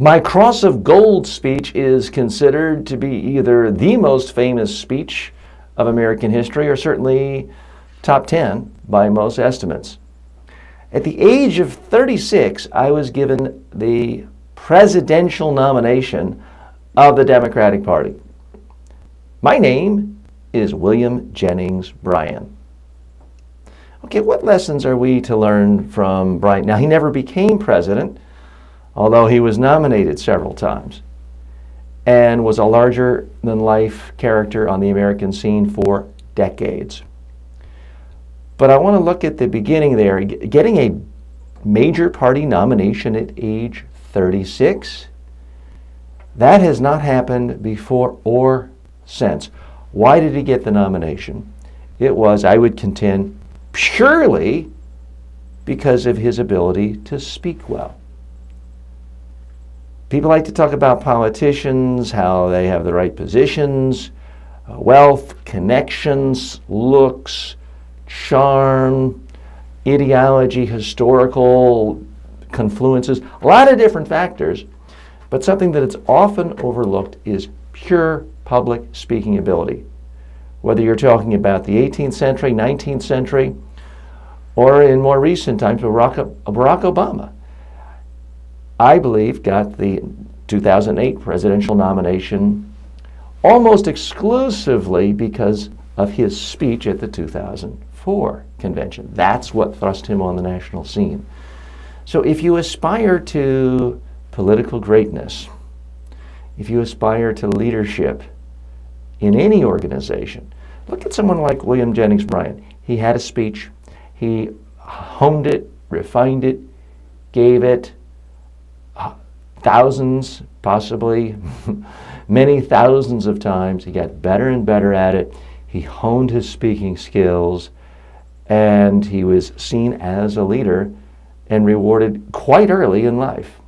My Cross of Gold speech is considered to be either the most famous speech of American history or certainly top 10 by most estimates. At the age of 36, I was given the presidential nomination of the Democratic Party. My name is William Jennings Bryan. Okay, what lessons are we to learn from Bryan? Now, he never became president, although he was nominated several times, and was a larger than life character on the American scene for decades. But I want to look at the beginning there. Getting a major party nomination at age 36, that has not happened before or since. Why did he get the nomination? It was, I would contend, purely because of his ability to speak well. People like to talk about politicians, how they have the right positions, uh, wealth, connections, looks, charm, ideology, historical confluences, a lot of different factors. But something that is often overlooked is pure public speaking ability. Whether you're talking about the 18th century, 19th century, or in more recent times, Barack, Barack Obama, I believe, got the 2008 presidential nomination almost exclusively because of his speech at the 2004 convention. That's what thrust him on the national scene. So if you aspire to political greatness, if you aspire to leadership in any organization, look at someone like William Jennings Bryan. He had a speech he honed it, refined it, gave it thousands, possibly many thousands of times. He got better and better at it. He honed his speaking skills, and he was seen as a leader and rewarded quite early in life.